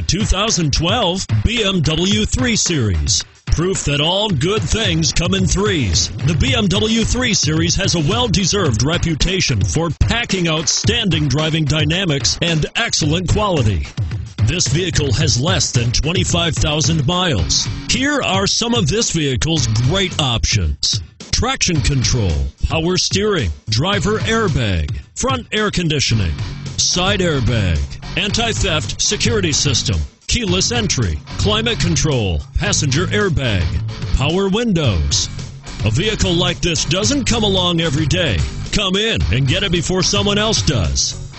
The 2012 BMW 3 Series. Proof that all good things come in threes. The BMW 3 Series has a well deserved reputation for packing outstanding driving dynamics and excellent quality. This vehicle has less than 25,000 miles. Here are some of this vehicle's great options traction control, power steering, driver airbag, front air conditioning, side airbag, anti theft security system, keyless entry, climate control, passenger airbag, power windows. A vehicle like this doesn't come along every day. Come in and get it before someone else does.